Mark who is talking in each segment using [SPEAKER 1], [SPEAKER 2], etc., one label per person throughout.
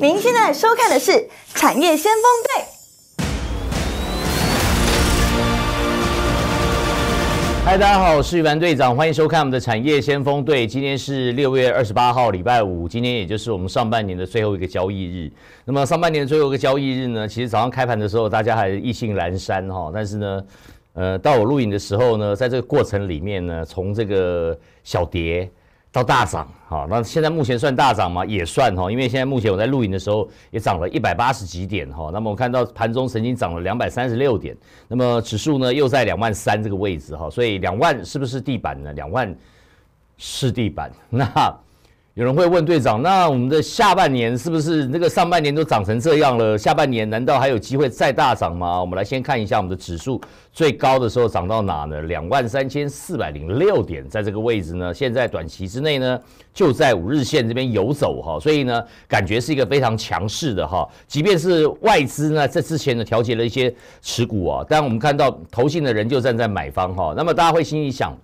[SPEAKER 1] 您现在收看的是《产业先锋队》。
[SPEAKER 2] 嗨，大家好，我是宇凡队长，欢迎收看我们的产业先锋队。今天是六月二十八号，礼拜五，今天也就是我们上半年的最后一个交易日。那么上半年的最后一个交易日呢，其实早上开盘的时候，大家还意兴阑珊哈，但是呢，呃，到我录影的时候呢，在这个过程里面呢，从这个小跌。到大涨，哈，那现在目前算大涨吗？也算哈，因为现在目前我在录影的时候也涨了一百八十几点哈。那么我看到盘中曾经涨了两百三十六点，那么指数呢又在两万三这个位置哈，所以两万是不是地板呢？两万是地板，那。有人会问队长，那我们的下半年是不是那个上半年都涨成这样了？下半年难道还有机会再大涨吗？我们来先看一下我们的指数最高的时候涨到哪呢？两万三千四百零六点，在这个位置呢，现在短期之内呢就在五日线这边游走哈，所以呢感觉是一个非常强势的哈。即便是外资呢在之前呢调节了一些持股啊，但我们看到投信的人就站在买方哈，那么大家会心里想。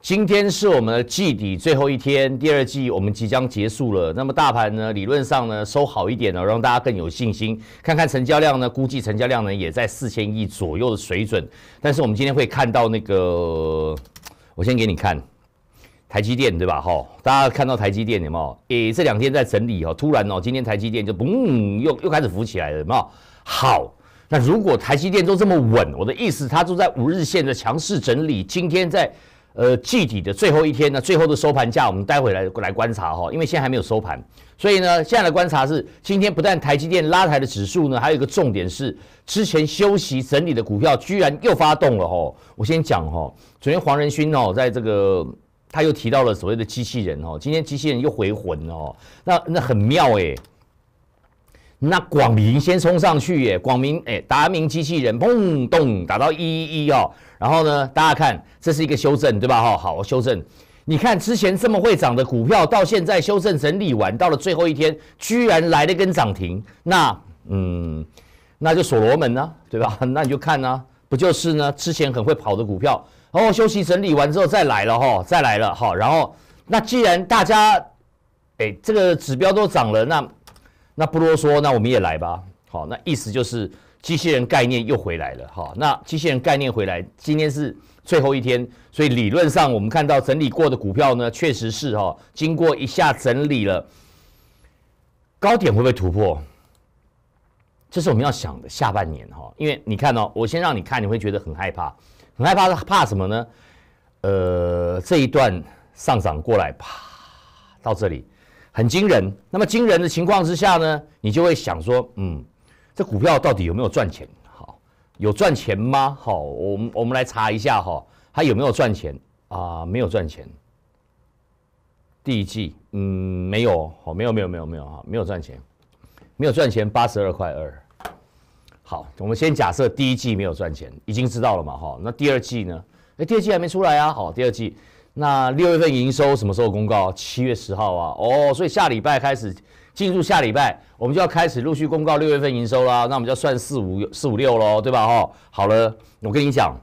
[SPEAKER 2] 今天是我们的季底最后一天，第二季我们即将结束了。那么大盘呢，理论上呢收好一点呢，让大家更有信心。看看成交量呢，估计成交量呢也在四千亿左右的水准。但是我们今天会看到那个，我先给你看台积电，对吧？哈，大家看到台积电有没有？诶，这两天在整理哦，突然哦，今天台积电就嘣，又又开始浮起来了，有没有？好，那如果台积电都这么稳，我的意思，它都在五日线的强势整理，今天在。呃，具体的最后一天呢，最后的收盘价，我们待会来来观察哈，因为现在还没有收盘，所以呢，现在的观察是，今天不但台积电拉抬的指数呢，还有一个重点是，之前休息整理的股票居然又发动了哈。我先讲哈，昨天黄仁勋哦，在这个他又提到了所谓的机器人哦，今天机器人又回魂哦，那那很妙哎。那广明先冲上去耶，广明哎，达明机器人砰咚打到一一一哦，然后呢，大家看这是一个修正对吧？哈，好，修正。你看之前这么会涨的股票，到现在修正整理完，到了最后一天，居然来了根涨停，那嗯，那就所罗门呢，对吧？那你就看呢，不就是呢？之前很会跑的股票，哦，休息整理完之后再来了哈，再来了哈，然后那既然大家哎这个指标都涨了，那那不啰嗦，那我们也来吧。好，那意思就是机器人概念又回来了。哈，那机器人概念回来，今天是最后一天，所以理论上我们看到整理过的股票呢，确实是哈，经过一下整理了，高点会不会突破？这是我们要想的下半年哈，因为你看哦，我先让你看，你会觉得很害怕，很害怕，怕什么呢？呃，这一段上涨过来，啪，到这里。很惊人，那么惊人的情况之下呢，你就会想说，嗯，这股票到底有没有赚钱？好，有赚钱吗？好，我们我们来查一下哈，它有没有赚钱啊？没有赚钱。第一季，嗯，没有，好，没有没有没有没有哈，没有赚钱，没有赚钱，八十二块二。好，我们先假设第一季没有赚钱，已经知道了嘛哈？那第二季呢？哎，第二季还没出来啊。好，第二季。那六月份营收什么时候公告？七月十号啊，哦，所以下礼拜开始进入下礼拜，我们就要开始陆续公告六月份营收啦。那我们就要算四五四五六喽，对吧？哈，好了，我跟你讲，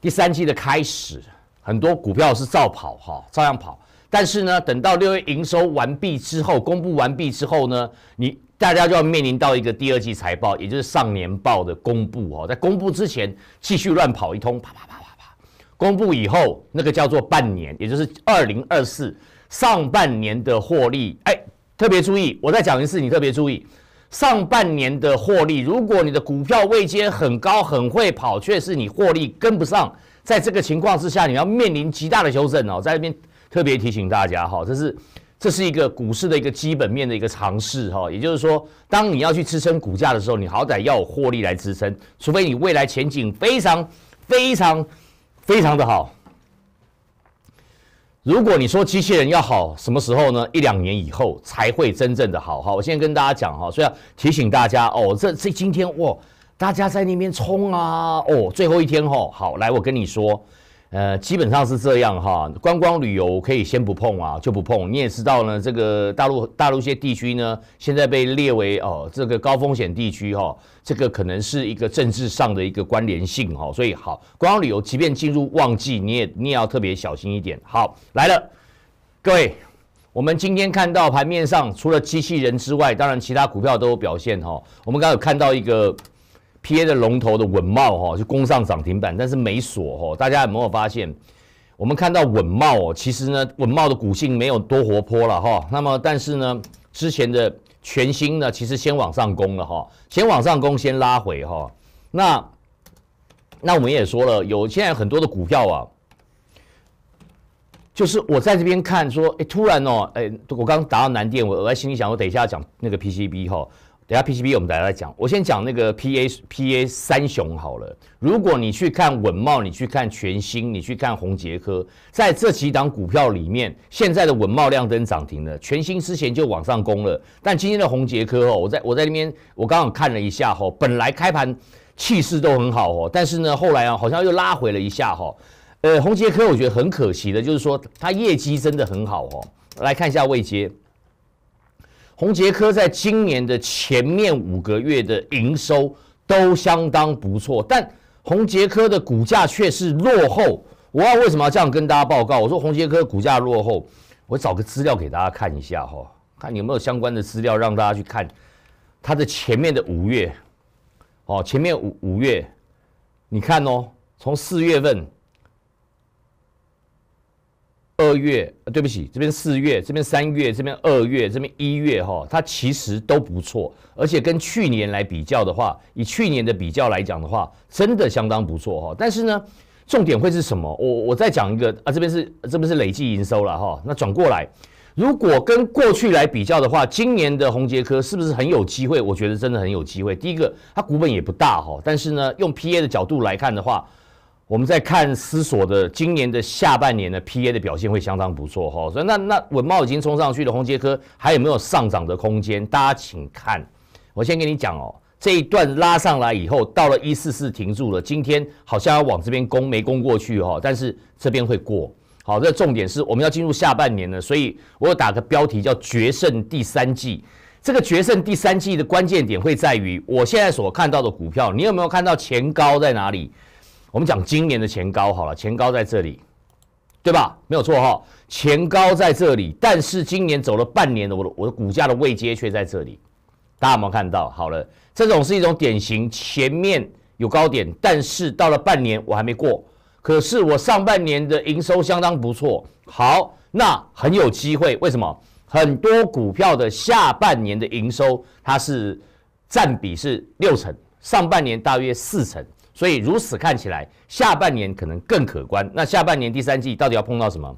[SPEAKER 2] 第三季的开始，很多股票是照跑哈，照样跑。但是呢，等到六月营收完毕之后，公布完毕之后呢，你大家就要面临到一个第二季财报，也就是上年报的公布哦。在公布之前，继续乱跑一通，啪啪啪啪啪。公布以后，那个叫做半年，也就是二零二四上半年的获利。哎，特别注意，我再讲一次，你特别注意，上半年的获利，如果你的股票位阶很高，很会跑，却是你获利跟不上，在这个情况之下，你要面临极大的修正哦。在这边特别提醒大家哈，这是这是一个股市的一个基本面的一个尝试哈。也就是说，当你要去支撑股价的时候，你好歹要有获利来支撑，除非你未来前景非常非常。非常的好。如果你说机器人要好，什么时候呢？一两年以后才会真正的好。哈，我现在跟大家讲哈，所以要提醒大家哦，这这今天哇，大家在那边冲啊，哦，最后一天哈，好，来我跟你说。呃，基本上是这样哈，观光旅游可以先不碰啊，就不碰。你也知道呢，这个大陆大陆一些地区呢，现在被列为哦这个高风险地区哈，这个可能是一个政治上的一个关联性哈，所以好，观光旅游即便进入旺季，你也你也要特别小心一点。好，来了，各位。我们今天看到盘面上除了机器人之外，当然其他股票都有表现哈。我们刚刚有看到一个 P A 的龙头的稳茂哈，就攻上涨停板，但是没锁哈。大家有没有发现？我们看到稳茂哦，其实呢，稳茂的股性没有多活泼了哈。那么，但是呢，之前的全新呢，其实先往上攻了哈，先往上攻，先拉回哈。那那我们也说了，有现在很多的股票啊，就是我在这边看说，哎，突然哦，哎，我刚打到南电，我我在心里想，我等一下讲那个 PCB 哈。等下 PCB 我们再来讲，我先讲那个 PA PA 三雄好了。如果你去看稳茂，你去看全新，你去看宏杰科，在这几档股票里面，现在的稳茂亮灯涨停了，全新之前就往上攻了。但今天的宏杰科哦，我在我在那边，我刚刚看了一下哦，本来开盘气势都很好哦，但是呢，后来啊，好像又拉回了一下哈。呃，宏杰科我觉得很可惜的，就是说它业绩真的很好哦。来看一下位阶。宏杰科在今年的前面五个月的营收都相当不错，但宏杰科的股价却是落后。我要为什么要这样跟大家报告？我说宏杰科股价落后，我找个资料给大家看一下哈，看有没有相关的资料让大家去看它的前面的五月，哦，前面五五月，你看哦，从四月份。二月，对不起，这边四月，这边三月，这边二月，这边一月，哈，它其实都不错，而且跟去年来比较的话，以去年的比较来讲的话，真的相当不错，哈。但是呢，重点会是什么？我我再讲一个啊，这边是这边是累计营收了，哈。那转过来，如果跟过去来比较的话，今年的宏杰科是不是很有机会？我觉得真的很有机会。第一个，它股本也不大，哈，但是呢，用 P A 的角度来看的话。我们在看思索的今年的下半年的 P A 的表现会相当不错哈，所以那那稳茂已经冲上去了，红杰科还有没有上涨的空间？大家请看，我先跟你讲哦，这一段拉上来以后，到了一四四停住了，今天好像要往这边攻，没攻过去哈，但是这边会过。好，这重点是我们要进入下半年了，所以我有打个标题叫决胜第三季。这个决胜第三季的关键点会在于我现在所看到的股票，你有没有看到前高在哪里？我们讲今年的前高好了，前高在这里，对吧？没有错哈，前高在这里，但是今年走了半年的，我的我的股价的位阶却在这里，大家有没有看到？好了，这种是一种典型，前面有高点，但是到了半年我还没过，可是我上半年的营收相当不错，好，那很有机会，为什么？很多股票的下半年的营收它是占比是六成，上半年大约四成。所以如此看起来，下半年可能更可观。那下半年第三季到底要碰到什么？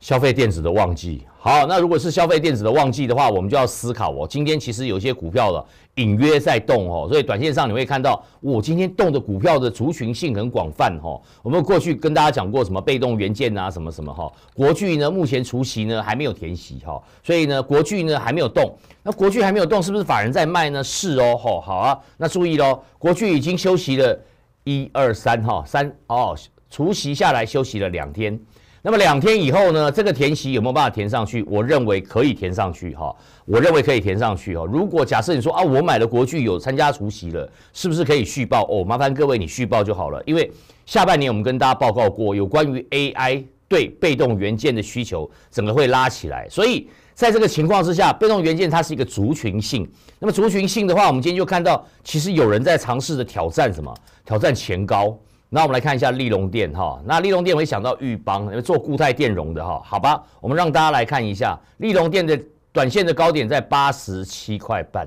[SPEAKER 2] 消费电子的旺季。好，那如果是消费电子的旺季的话，我们就要思考哦。今天其实有一些股票了，隐约在动哦。所以短线上你会看到，我今天动的股票的族群性很广泛哈。我们过去跟大家讲过什么被动元件啊，什么什么哈。国巨呢，目前除夕呢还没有填息哈，所以呢，国巨呢还没有动。那国巨还没有动，是不是法人在卖呢？是哦，吼，好啊。那注意喽，国巨已经休息了一二三哈三哦，除夕下来休息了两天。那么两天以后呢，这个填息有没有办法填上去？我认为可以填上去哈。我认为可以填上去哈。如果假设你说啊，我买了国巨有参加除夕了，是不是可以续报？哦，麻烦各位你续报就好了。因为下半年我们跟大家报告过，有关于 AI 对被动元件的需求，整个会拉起来，所以。在这个情况之下，被动元件它是一个族群性。那么族群性的话，我们今天就看到，其实有人在尝试着挑战什么？挑战前高。那我们来看一下利隆电哈。那利隆电会想到裕邦，因为做固态电容的哈。好吧，我们让大家来看一下利隆电的短线的高点在八十七块半，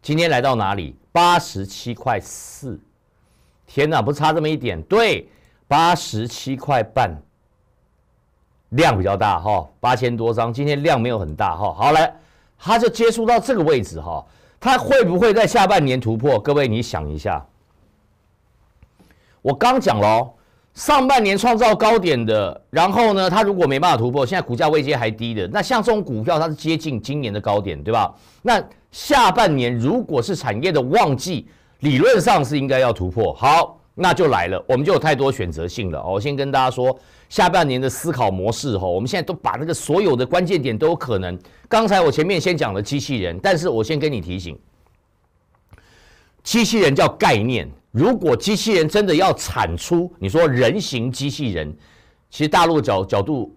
[SPEAKER 2] 今天来到哪里？八十七块四。天哪，不差这么一点？对，八十七块半。量比较大哈，八千多张，今天量没有很大哈。好来，它就接触到这个位置哈，它会不会在下半年突破？各位你想一下，我刚讲了，哦上半年创造高点的，然后呢，它如果没办法突破，现在股价位阶还低的，那像这种股票它是接近今年的高点，对吧？那下半年如果是产业的旺季，理论上是应该要突破。好，那就来了，我们就有太多选择性了。我先跟大家说。下半年的思考模式哈，我们现在都把那个所有的关键点都有可能。刚才我前面先讲了机器人，但是我先跟你提醒，机器人叫概念。如果机器人真的要产出，你说人形机器人，其实大陆角角度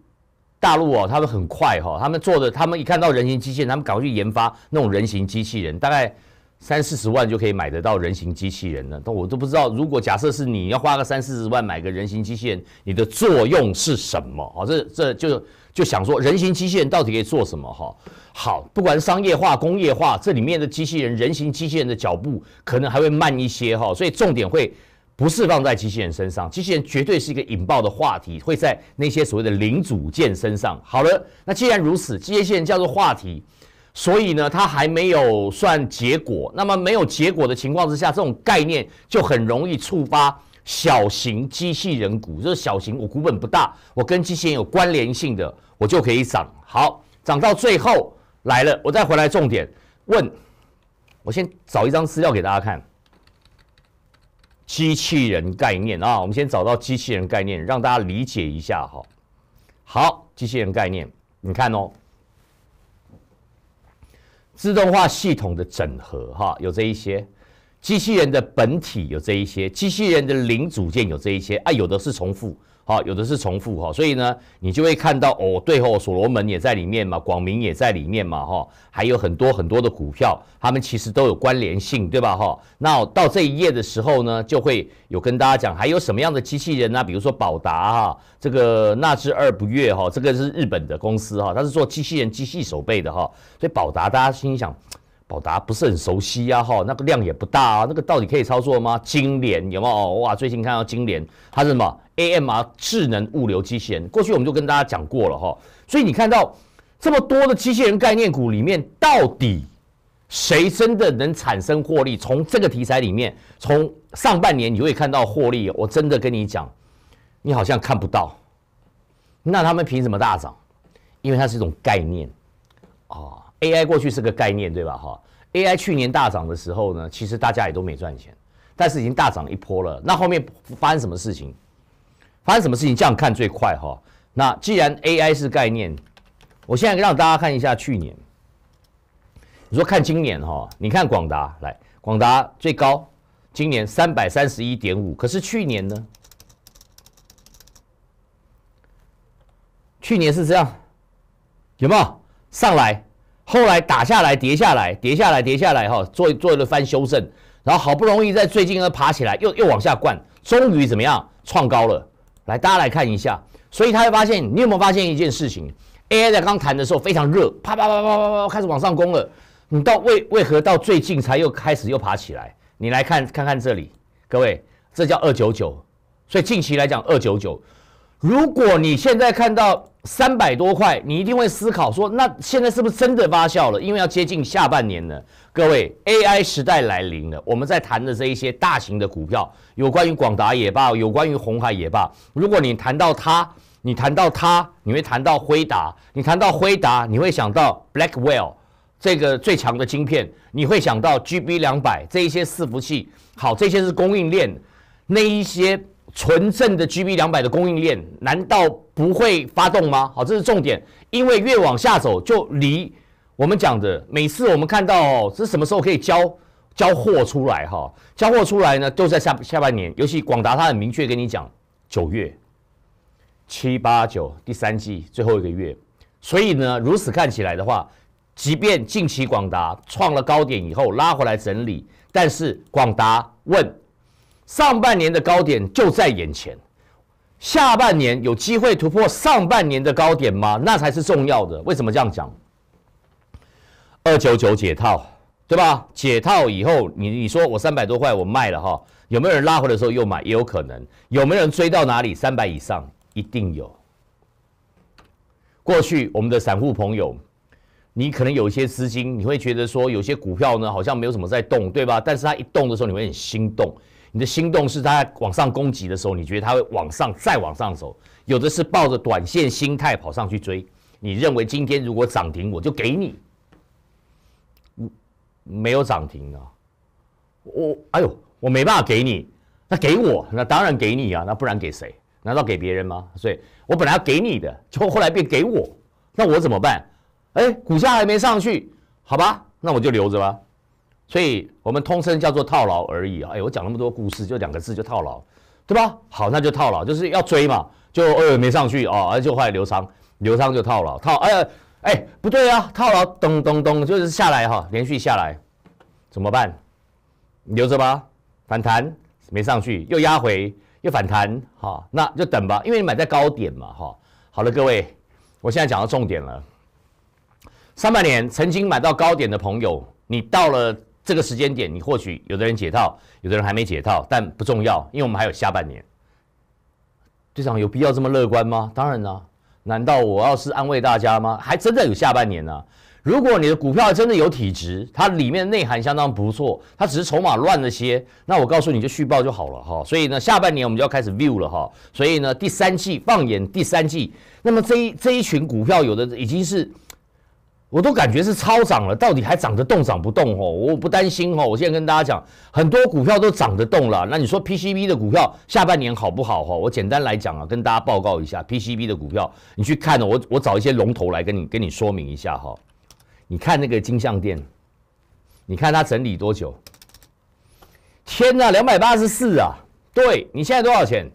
[SPEAKER 2] 大陆哦，他们很快哈，他们做的，他们一看到人形机器人，他们赶快去研发那种人形机器人，大概三四十万就可以买得到人形机器人了。但我都不知道，如果假设是你要花个三四十万买个人形机器人，你的作用是什么？哦，这这就就想说，人形机器人到底可以做什么？哈，好，不管商业化、工业化，这里面的机器人、人形机器人的脚步可能还会慢一些哈，所以重点会。不是放在机器人身上，机器人绝对是一个引爆的话题，会在那些所谓的零组件身上。好了，那既然如此，机器人叫做话题，所以呢，它还没有算结果。那么没有结果的情况之下，这种概念就很容易触发小型机器人股，就是小型，我股本不大，我跟机器人有关联性的，我就可以涨。好，涨到最后来了，我再回来重点问，我先找一张资料给大家看。机器人概念啊，我们先找到机器人概念，让大家理解一下哈。好，机器人概念，你看哦，自动化系统的整合哈，有这一些机器人的本体有这一些，机器人的零组件有这一些啊，有的是重复。好，有的是重复哈，所以呢，你就会看到哦，对后所罗门也在里面嘛，广明也在里面嘛，哈，还有很多很多的股票，他们其实都有关联性，对吧？哈，那到这一页的时候呢，就会有跟大家讲还有什么样的机器人呢？比如说宝达哈，这个纳智二不悦哈，这个是日本的公司哈，它是做机器人机器手背的哈，所以宝达大家心想。宝达不是很熟悉呀，哈，那个量也不大啊，那个到底可以操作吗？金联有没有？哇，最近看到金联，它是什么？AMR 智能物流机器人，过去我们就跟大家讲过了哈。所以你看到这么多的机器人概念股里面，到底谁真的能产生获利？从这个题材里面，从上半年你会看到获利，我真的跟你讲，你好像看不到。那他们凭什么大涨？因为它是一种概念啊。AI 过去是个概念，对吧？哈，AI 去年大涨的时候呢，其实大家也都没赚钱，但是已经大涨一波了。那后面发生什么事情？发生什么事情？这样看最快哈。那既然 AI 是概念，我现在让大家看一下去年。你说看今年哈，你看广达来，广达最高今年三百三十一点五，可是去年呢？去年是这样，有没有上来？后来打下来，跌下来，跌下来，跌下来，哈，做做了番修正，然后好不容易在最近呢爬起来，又又往下灌，终于怎么样创高了？来，大家来看一下，所以他会发现，你有没有发现一件事情？AI 在刚谈的时候非常热，啪啪啪啪啪啪开始往上攻了，你到为为何到最近才又开始又爬起来？你来看看看这里，各位，这叫二九九，所以近期来讲二九九，如果你现在看到。三百多块，你一定会思考说，那现在是不是真的发酵了？因为要接近下半年了，各位，AI 时代来临了。我们在谈的这一些大型的股票，有关于广达也罢，有关于红海也罢，如果你谈到它，你谈到它，你会谈到辉达，你谈到辉达，你会想到 Blackwell 这个最强的晶片，你会想到 GB 两百这一些伺服器，好，这些是供应链那一些。纯正的 GB 两百的供应链难道不会发动吗？好，这是重点，因为越往下走，就离我们讲的每次我们看到哦这什么时候可以交交货出来哈？交货出来呢，都在下下半年，尤其广达，它很明确跟你讲九月、七八九第三季最后一个月，所以呢，如此看起来的话，即便近期广达创了高点以后拉回来整理，但是广达问。上半年的高点就在眼前，下半年有机会突破上半年的高点吗？那才是重要的。为什么这样讲？二九九解套，对吧？解套以后，你你说我三百多块我卖了哈，有没有人拉回的时候又买？也有可能。有没有人追到哪里？三百以上一定有。过去我们的散户朋友，你可能有一些资金，你会觉得说有些股票呢好像没有什么在动，对吧？但是它一动的时候，你会很心动。你的心动是它往上攻击的时候，你觉得它会往上再往上走；有的是抱着短线心态跑上去追。你认为今天如果涨停，我就给你。没有涨停啊！我哎呦，我没办法给你，那给我，那当然给你啊，那不然给谁？难道给别人吗？所以我本来要给你的，就后来变给我，那我怎么办？哎，股价还没上去，好吧，那我就留着吧。所以我们通称叫做套牢而已啊！哎，我讲那么多故事，就两个字，就套牢，对吧？好，那就套牢，就是要追嘛，就呃没上去哦，而就后来流仓。刘仓就套牢，套哎哎不对啊，套牢咚咚咚就是下来哈，连续下来怎么办？留着吧，反弹没上去又压回又反弹哈，那就等吧，因为你买在高点嘛哈。好了，各位，我现在讲到重点了。上半年曾经买到高点的朋友，你到了这个时间点，你或许有的人解套，有的人还没解套，但不重要，因为我们还有下半年。队长有必要这么乐观吗？当然啦，难道我要是安慰大家吗？还真的有下半年呢。如果你的股票真的有体质，它里面内涵相当不错，它只是筹码乱了些，那我告诉你就续报就好了哈。所以呢，下半年我们就要开始 view 了哈。所以呢，第三季放眼第三季，那么这一这一群股票有的已经是。我都感觉是超涨了，到底还涨得动涨不动哦？我不担心哦。我现在跟大家讲，很多股票都涨得动了。那你说 PCB 的股票下半年好不好哦？我简单来讲啊，跟大家报告一下 PCB 的股票，你去看呢，我我找一些龙头来跟你跟你说明一下哈。你看那个金相店，你看它整理多久？天呐，两百八十四啊！对你现在多少钱？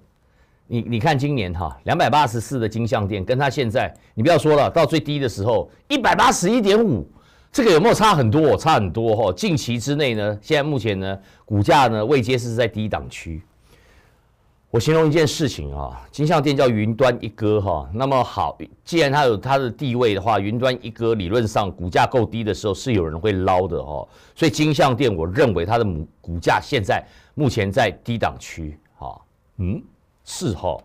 [SPEAKER 2] 你你看今年哈两百八十四的金项店，跟它现在你不要说了，到最低的时候一百八十一点五，这个有没有差很多？差很多哈。近期之内呢，现在目前呢股价呢未接是在低档区。我形容一件事情啊，金项店叫云端一哥哈。那么好，既然它有它的地位的话，云端一哥理论上股价够低的时候是有人会捞的哈。所以金项店我认为它的母股价现在目前在低档区哈。嗯。是哈，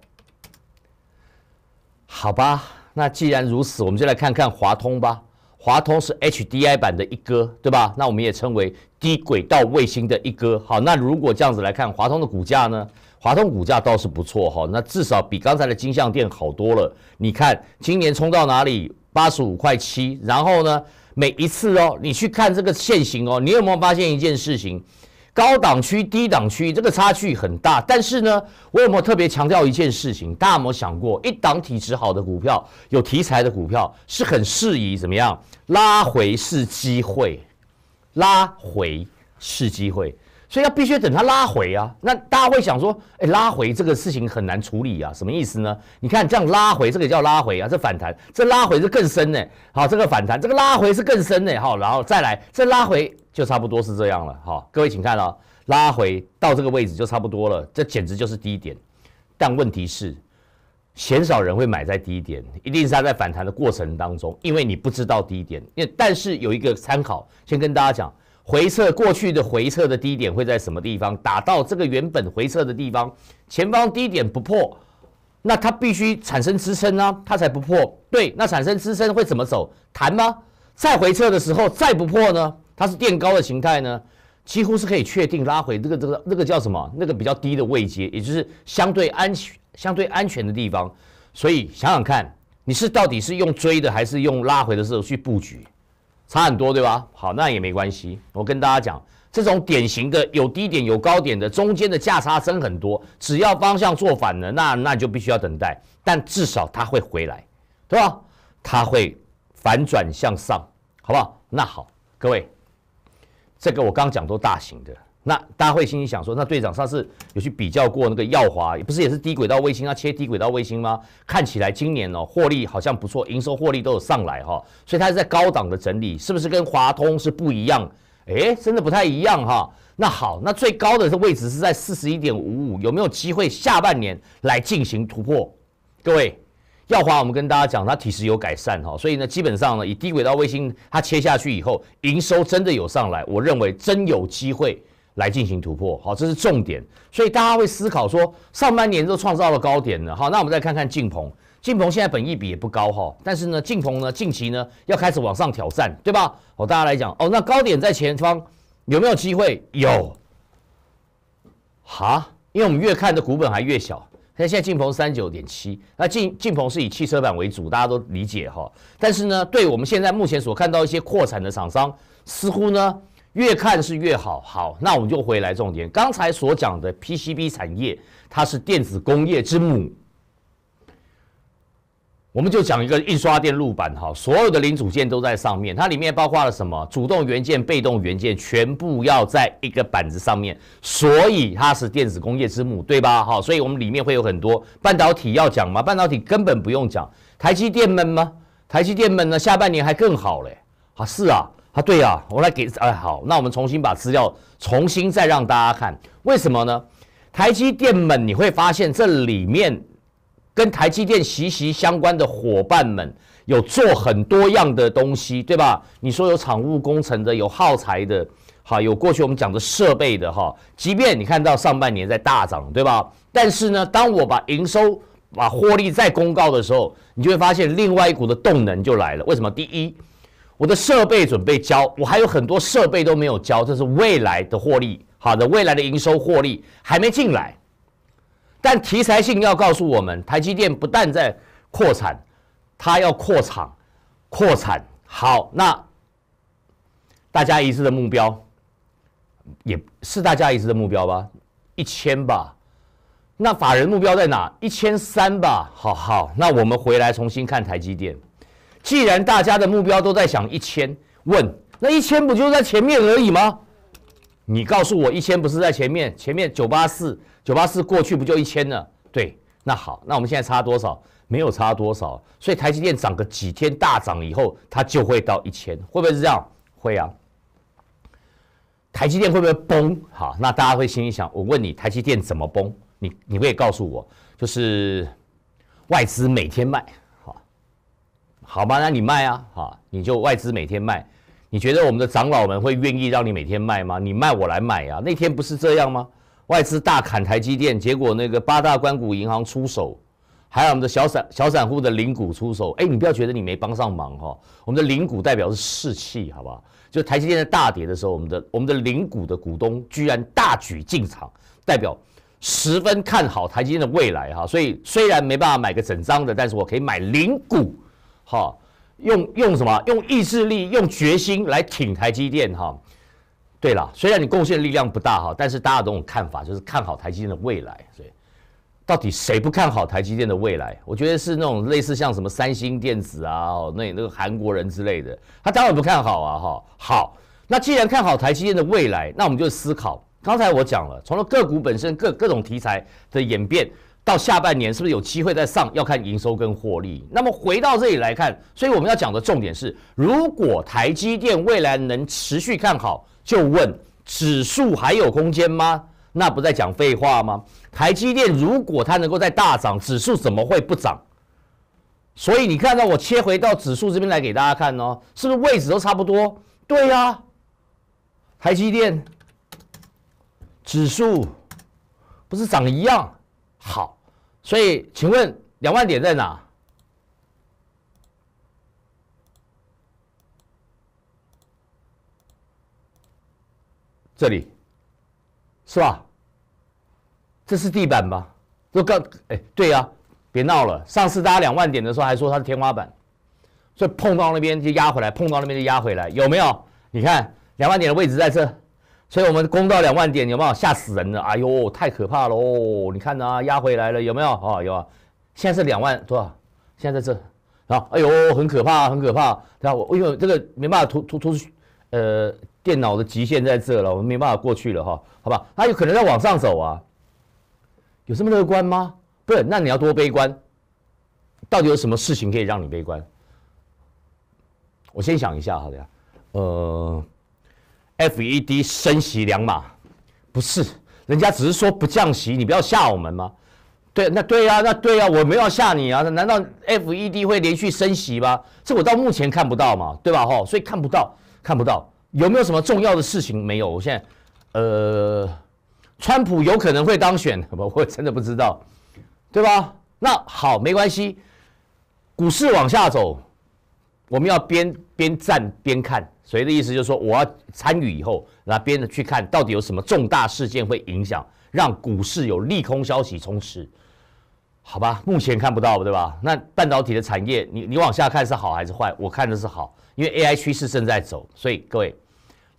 [SPEAKER 2] 好吧，那既然如此，我们就来看看华通吧。华通是 HDI 版的一哥，对吧？那我们也称为低轨道卫星的一哥。好，那如果这样子来看，华通的股价呢？华通股价倒是不错哈，那至少比刚才的金像店好多了。你看今年冲到哪里？八十五块七，然后呢，每一次哦，你去看这个线型哦，你有没有发现一件事情？高档区、低档区，这个差距很大。但是呢，我有没有特别强调一件事情？大家有没有想过，一档体质好的股票，有题材的股票，是很适宜怎么样拉回是机会，拉回是机会，所以要必须等它拉回啊。那大家会想说，哎，拉回这个事情很难处理啊，什么意思呢？你看这样拉回，这个叫拉回啊，这反弹，这拉回是更深呢。好，这个反弹，这个拉回是更深呢。好，然后再来，这拉回。就差不多是这样了，好，各位请看哦，拉回到这个位置就差不多了，这简直就是低点。但问题是，鲜少人会买在低点，一定是他在反弹的过程当中，因为你不知道低点。因但是有一个参考，先跟大家讲，回撤过去的回撤的低点会在什么地方？打到这个原本回撤的地方，前方低点不破，那它必须产生支撑啊，它才不破。对，那产生支撑会怎么走？弹吗？再回撤的时候再不破呢？它是垫高的形态呢，几乎是可以确定拉回这个这个那个叫什么？那个比较低的位阶，也就是相对安全、相对安全的地方。所以想想看，你是到底是用追的，还是用拉回的时候去布局？差很多，对吧？好，那也没关系。我跟大家讲，这种典型的有低点有高点的，中间的价差升很多。只要方向做反了，那那就必须要等待。但至少它会回来，对吧？它会反转向上，好不好？那好，各位。这个我刚讲都大型的，那大家会心里想说，那队长上次有去比较过那个耀华，不是也是低轨道卫星，要切低轨道卫星吗？看起来今年哦获利好像不错，营收获利都有上来哈，所以它是在高档的整理，是不是跟华通是不一样？哎，真的不太一样哈。那好，那最高的位置是在四十一点五五，有没有机会下半年来进行突破？各位。耀华，我们跟大家讲，它体质有改善哈，所以呢，基本上呢，以低轨道卫星它切下去以后，营收真的有上来，我认为真有机会来进行突破，好，这是重点。所以大家会思考说，上半年都创造了高点了，好，那我们再看看晋鹏，晋鹏现在本益比也不高哈，但是呢，晋鹏呢近期呢要开始往上挑战，对吧？哦，大家来讲，哦，那高点在前方，有没有机会？有，哈，因为我们越看的股本还越小。那现在晋鹏三九点七，那晋晋鹏是以汽车板为主，大家都理解哈。但是呢，对我们现在目前所看到一些扩产的厂商，似乎呢越看是越好。好，那我们就回来重点，刚才所讲的 PCB 产业，它是电子工业之母。我们就讲一个印刷电路板哈，所有的零组件都在上面，它里面包括了什么？主动元件、被动元件，全部要在一个板子上面，所以它是电子工业之母，对吧？好，所以我们里面会有很多半导体要讲吗？半导体根本不用讲，台积电们吗？台积电们呢？下半年还更好嘞！啊，是啊，啊对啊，我来给哎好，那我们重新把资料重新再让大家看，为什么呢？台积电们，你会发现这里面。跟台积电息息相关的伙伴们有做很多样的东西，对吧？你说有厂务工程的，有耗材的，好，有过去我们讲的设备的哈。即便你看到上半年在大涨，对吧？但是呢，当我把营收、把获利再公告的时候，你就会发现另外一股的动能就来了。为什么？第一，我的设备准备交，我还有很多设备都没有交，这是未来的获利，好的，未来的营收获利还没进来。但题材性要告诉我们，台积电不但在扩产，它要扩厂、扩产。好，那大家一致的目标，也是大家一致的目标吧？一千吧？那法人目标在哪？一千三吧？好好，那我们回来重新看台积电。既然大家的目标都在想一千，问那一千不就在前面而已吗？你告诉我，一千不是在前面？前面九八四。九八四过去不就一千了？对，那好，那我们现在差多少？没有差多少，所以台积电涨个几天大涨以后，它就会到一千，会不会是这样？会啊。台积电会不会崩？好，那大家会心里想，我问你，台积电怎么崩？你你可以告诉我，就是外资每天卖，好，吧，那你卖啊，好，你就外资每天卖，你觉得我们的长老们会愿意让你每天卖吗？你卖我来买啊，那天不是这样吗？外资大砍台积电，结果那个八大关谷银行出手，还有我们的小散小散户的零股出手。哎，你不要觉得你没帮上忙哈，我们的零股代表是士气，好不好？就台积电在大跌的时候，我们的我们的零股的股东居然大举进场，代表十分看好台积电的未来哈。所以虽然没办法买个整张的，但是我可以买零股，哈，用用什么？用意志力、用决心来挺台积电哈。对了，虽然你贡献力量不大哈，但是大家都有看法，就是看好台积电的未来。所以，到底谁不看好台积电的未来？我觉得是那种类似像什么三星电子啊，那那个韩国人之类的，他当然不看好啊哈。好，那既然看好台积电的未来，那我们就思考。刚才我讲了，从了个股本身各各种题材的演变，到下半年是不是有机会再上？要看营收跟获利。那么回到这里来看，所以我们要讲的重点是，如果台积电未来能持续看好。就问指数还有空间吗？那不在讲废话吗？台积电如果它能够在大涨，指数怎么会不涨？所以你看到我切回到指数这边来给大家看哦，是不是位置都差不多？对呀，台积电指数不是涨一样好？所以请问两万点在哪？这里，是吧？这是地板吧？都刚哎，对呀，别闹了。上次大家两万点的时候还说它是天花板，所以碰到那边就压回来，碰到那边就压回来，有没有？你看两万点的位置在这，所以我们攻到两万点有没有？吓死人了！哎呦，太可怕了！你看啊，压回来了，有没有？哦，有啊。现在是两万多少？现在在这啊！哎呦，很可怕，很可怕。然后我因为这个没办法突突突出呃。电脑的极限在这了，我们没办法过去了哈，好吧？它有可能在往上走啊，有这么乐观吗？不是，那你要多悲观。到底有什么事情可以让你悲观？我先想一下，好的呀。呃，FED 升息两码，不是，人家只是说不降息，你不要吓我们吗？对，那对呀，那对呀，我没有吓你啊。难道 FED 会连续升息吗？这我到目前看不到嘛，对吧？哈，所以看不到，看不到。有没有什么重要的事情？没有。我现在，呃，川普有可能会当选，我，我真的不知道，对吧？那好，没关系。股市往下走，我们要边边站边看。谁的意思就是说，我要参与以后，那边的去看到底有什么重大事件会影响，让股市有利空消息充斥？好吧，目前看不到，对吧？那半导体的产业，你你往下看是好还是坏？我看的是好，因为 AI 趋势正在走，所以各位。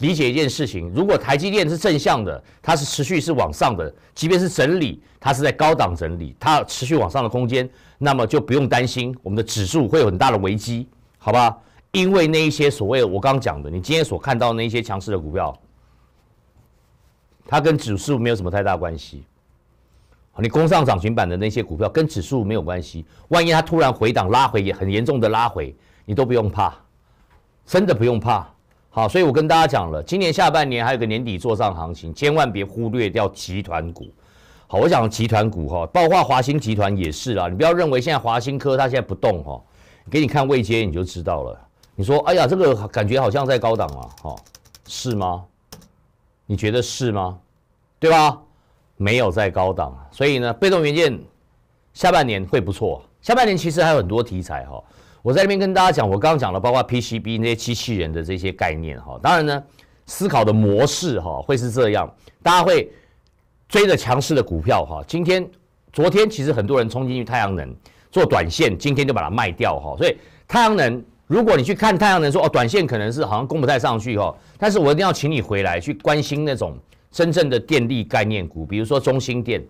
[SPEAKER 2] 理解一件事情，如果台积电是正向的，它是持续是往上的，即便是整理，它是在高档整理，它持续往上的空间那么就不用担心我们的指数会有很大的危机，好吧？因为那一些所谓我刚刚讲的，你今天所看到那一些强势的股票，它跟指数没有什么太大关系。你攻上涨停板的那些股票跟指数没有关系，万一它突然回档拉回也很严重的拉回，你都不用怕，真的不用怕。好，所以我跟大家讲了，今年下半年还有个年底做账行情，千万别忽略掉集团股。好，我讲集团股哈，包括华兴集团也是啦。你不要认为现在华兴科它现在不动哈，给你看位阶你就知道了。你说，哎呀，这个感觉好像在高档啊，哈，是吗？你觉得是吗？对吧？没有在高档，所以呢，被动元件下半年会不错。下半年其实还有很多题材哈。我在那边跟大家讲，我刚刚讲了，包括 PCB 那些机器人的这些概念哈。当然呢，思考的模式哈会是这样，大家会追着强势的股票哈。今天、昨天其实很多人冲进去太阳能做短线，今天就把它卖掉哈。所以太阳能，如果你去看太阳能，说哦，短线可能是好像攻不太上去哈。但是我一定要请你回来去关心那种。真正的电力概念股，比如说中心电，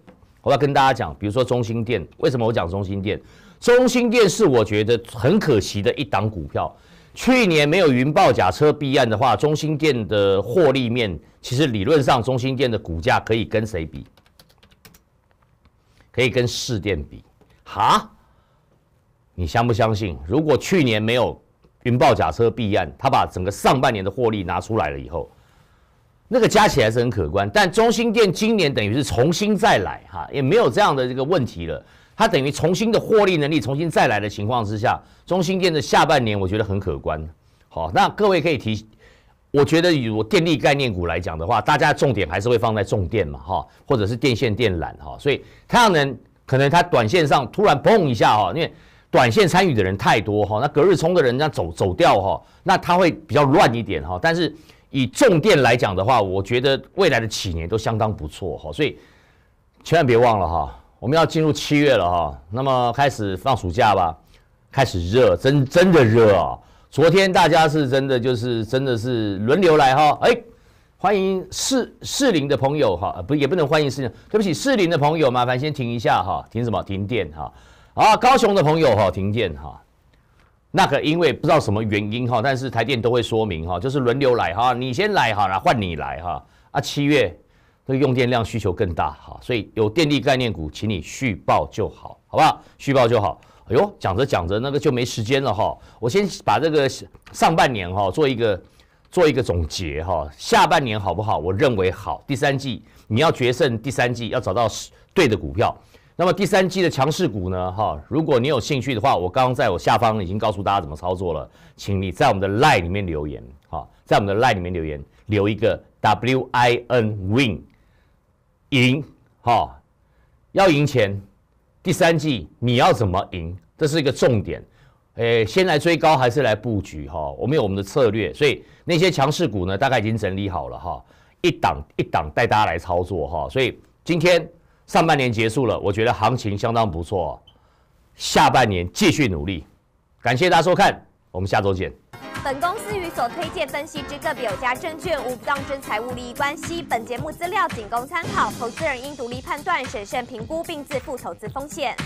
[SPEAKER 2] 我要跟大家讲，比如说中心电，为什么我讲中心电？中心电是我觉得很可惜的一档股票。去年没有云豹假车弊案的话，中心电的获利面，其实理论上中心电的股价可以跟谁比？可以跟市电比。哈？你相不相信？如果去年没有云豹假车避案，他把整个上半年的获利拿出来了以后。那个加起来是很可观，但中心店今年等于是重新再来哈，也没有这样的这个问题了。它等于重新的获利能力重新再来的情况之下，中心店的下半年我觉得很可观。好，那各位可以提，我觉得以我电力概念股来讲的话，大家重点还是会放在重电嘛哈，或者是电线电缆哈。所以太阳能可能它短线上突然嘣一下哈，因为短线参与的人太多哈，那隔日冲的人家走走掉哈，那它会比较乱一点哈，但是。以重电来讲的话，我觉得未来的几年都相当不错哈，所以千万别忘了哈，我们要进入七月了哈，那么开始放暑假吧，开始热，真真的热啊！昨天大家是真的就是真的是轮流来哈，哎，欢迎适适龄的朋友哈，不也不能欢迎适龄，对不起，适龄的朋友麻烦先停一下哈，停什么？停电哈，啊，高雄的朋友哈，停电哈。那个因为不知道什么原因哈，但是台电都会说明哈，就是轮流来哈，你先来哈，然后换你来哈。啊，七月这个用电量需求更大哈，所以有电力概念股，请你续报就好，好不好？续报就好。哎呦，讲着讲着那个就没时间了哈，我先把这个上半年哈做一个做一个总结哈，下半年好不好？我认为好。第三季你要决胜，第三季要找到对的股票。那么第三季的强势股呢？哈，如果你有兴趣的话，我刚刚在我下方已经告诉大家怎么操作了，请你在我们的 line 里面留言，哈，在我们的 line 里面留言，留一个 W I N Win，赢，哈，要赢钱，第三季你要怎么赢？这是一个重点，诶，先来追高还是来布局？哈，我们有我们的策略，所以那些强势股呢，大概已经整理好了，哈，一档一档带大家来操作，哈，所以今天。上半年结束了，我觉得行情相当不错，下半年继续努力。感谢大家收看，我们下周见。
[SPEAKER 3] 本公司与所推荐分析之个别有价证券无不当之财务利益关系，本节目资料仅供参考，投资人应独立判断、审慎评估并自负投资风险。